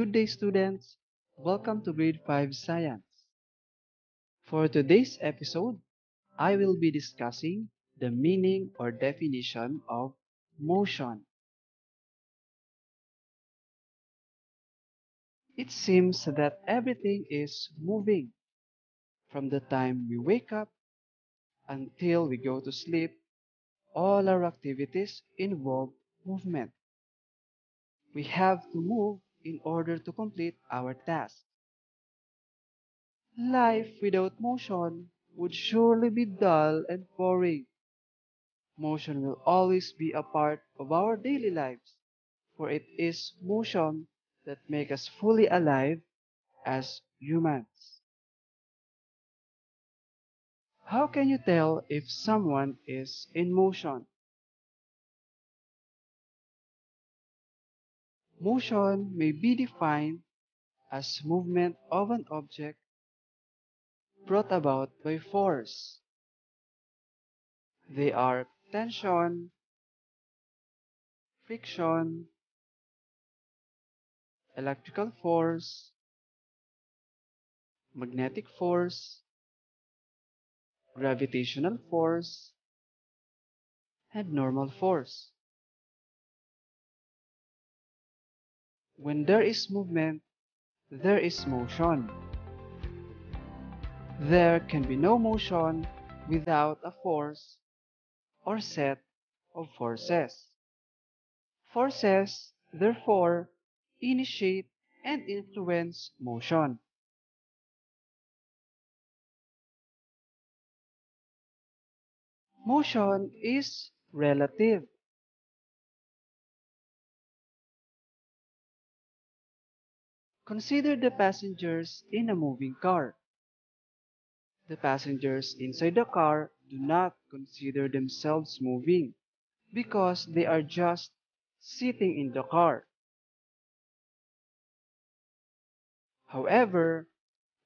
Good day students! Welcome to grade 5 science. For today's episode, I will be discussing the meaning or definition of motion. It seems that everything is moving. From the time we wake up until we go to sleep, all our activities involve movement. We have to move in order to complete our task. Life without motion would surely be dull and boring. Motion will always be a part of our daily lives, for it is motion that makes us fully alive as humans. How can you tell if someone is in motion? Motion may be defined as movement of an object brought about by force. They are tension, friction, electrical force, magnetic force, gravitational force, and normal force. When there is movement, there is motion. There can be no motion without a force or set of forces. Forces, therefore, initiate and influence motion. Motion is relative. Consider the passengers in a moving car. The passengers inside the car do not consider themselves moving because they are just sitting in the car. However,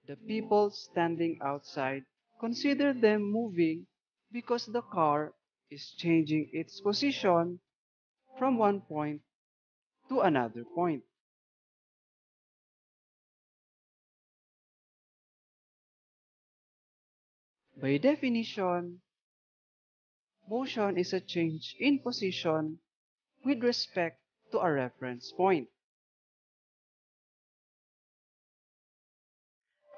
the people standing outside consider them moving because the car is changing its position from one point to another point. By definition, motion is a change in position with respect to a reference point.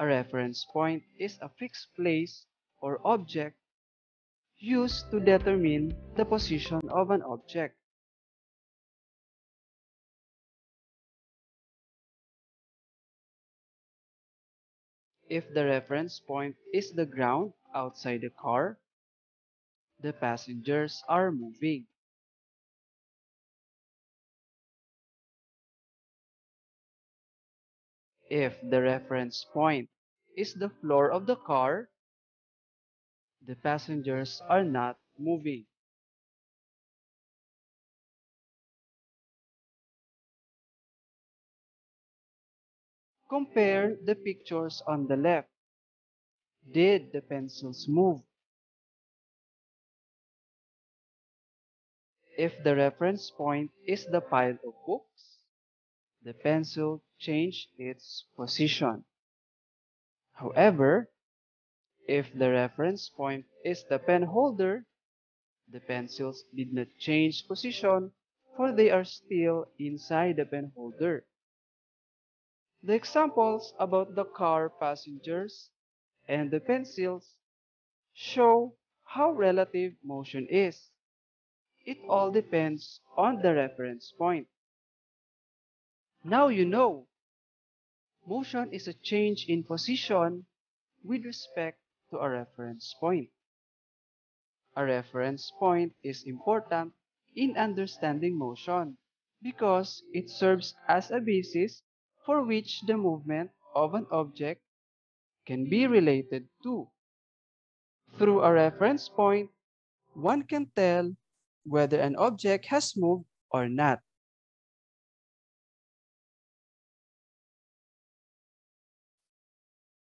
A reference point is a fixed place or object used to determine the position of an object. If the reference point is the ground outside the car, the passengers are moving. If the reference point is the floor of the car, the passengers are not moving. Compare the pictures on the left. Did the pencils move? If the reference point is the pile of books, the pencil changed its position. However, if the reference point is the pen holder, the pencils did not change position for they are still inside the pen holder. The examples about the car passengers and the pencils show how relative motion is. It all depends on the reference point. Now you know. Motion is a change in position with respect to a reference point. A reference point is important in understanding motion because it serves as a basis for which the movement of an object can be related to. Through a reference point, one can tell whether an object has moved or not.